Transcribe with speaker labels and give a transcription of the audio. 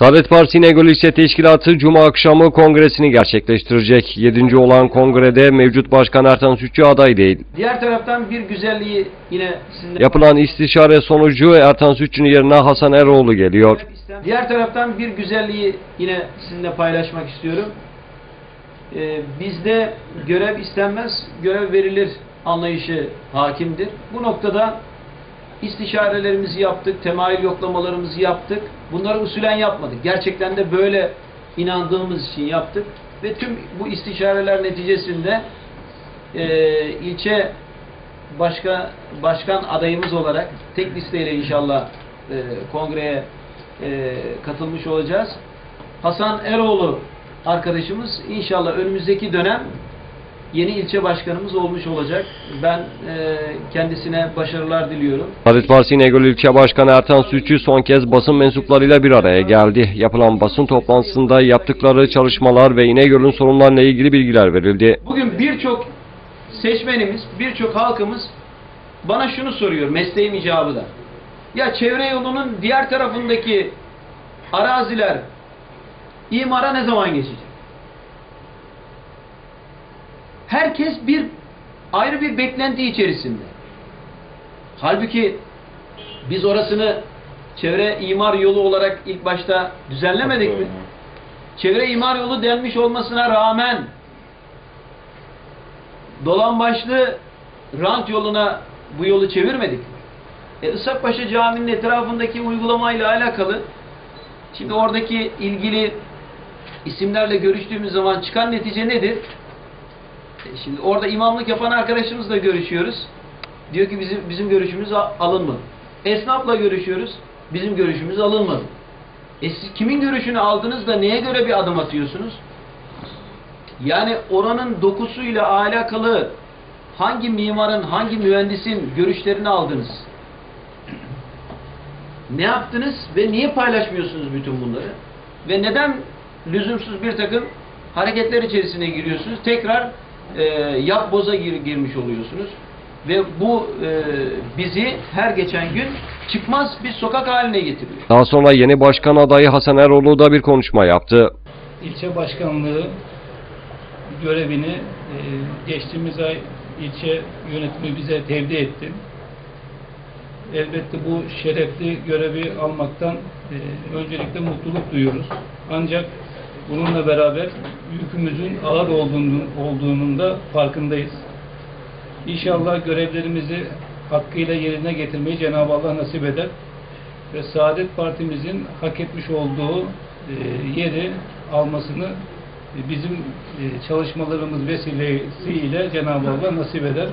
Speaker 1: Saadet Partisi İnegöl İlçe Teşkilatı Cuma akşamı kongresini gerçekleştirecek. 7. olan kongrede mevcut başkan Ertan Sütçü aday değil.
Speaker 2: Diğer taraftan bir güzelliği yine sizinle
Speaker 1: Yapılan istişare sonucu Ertan Sütçü'nün yerine Hasan Eroğlu geliyor.
Speaker 2: Diğer taraftan bir güzelliği yine sizinle paylaşmak istiyorum. Ee, bizde görev istenmez, görev verilir anlayışı hakimdir. Bu noktada istişarelerimizi yaptık, temayül yoklamalarımızı yaptık. Bunları usulen yapmadık. Gerçekten de böyle inandığımız için yaptık. Ve tüm bu istişareler neticesinde e, ilçe başka başkan adayımız olarak tek listeyle inşallah e, kongreye e, katılmış olacağız. Hasan Eroğlu arkadaşımız inşallah önümüzdeki dönem yeni ilçe başkanımız olmuş olacak. Ben e, kendisine başarılar diliyorum.
Speaker 1: Saadet Partisi İnegöl İlçe Başkanı Ertan Sütçü son kez basın mensuplarıyla bir araya geldi. Yapılan basın toplantısında yaptıkları çalışmalar ve İnegöl'ün sorunlarıyla ilgili bilgiler verildi.
Speaker 2: Bugün birçok seçmenimiz, birçok halkımız bana şunu soruyor mesleğim icabı da. Ya çevre yolunun diğer tarafındaki araziler imara ne zaman geçecek? Herkes bir ayrı bir beklenti içerisinde. Halbuki biz orasını çevre imar yolu olarak ilk başta düzenlemedik mi? Çevre imar yolu denmiş olmasına rağmen dolan başlı rant yoluna bu yolu çevirmedik mi? E, Isakpaşa Camii'nin etrafındaki uygulamayla alakalı şimdi oradaki ilgili isimlerle görüştüğümüz zaman çıkan netice nedir? E, şimdi orada imamlık yapan arkadaşımızla görüşüyoruz. Diyor ki bizim bizim görüşümüz alınmadı. Esnafla görüşüyoruz. Bizim görüşümüz alınmadı. E siz kimin görüşünü aldınız da neye göre bir adım atıyorsunuz? Yani oranın dokusuyla alakalı hangi mimarın, hangi mühendisin görüşlerini aldınız? Ne yaptınız ve niye paylaşmıyorsunuz bütün bunları? Ve neden lüzumsuz bir takım hareketler içerisine giriyorsunuz? Tekrar e, yap boza gir, girmiş oluyorsunuz. Ve bu e, bizi her geçen gün çıkmaz bir sokak haline getiriyor.
Speaker 1: Daha sonra yeni başkan adayı Hasan Eroğlu da bir konuşma yaptı.
Speaker 3: ilçe başkanlığı görevini e, geçtiğimiz ay ilçe yönetimi bize tevdi etti. Elbette bu şerefli görevi almaktan e, öncelikle mutluluk duyuyoruz. Ancak bununla beraber yükümüzün ağır olduğunun, olduğunun da farkındayız. İnşallah görevlerimizi hakkıyla yerine getirmeyi Cenab-ı Allah nasip eder ve Saadet Partimizin hak etmiş olduğu e, yeri almasını e, bizim e, çalışmalarımız vesilesiyle Cenab-ı Allah nasip eder.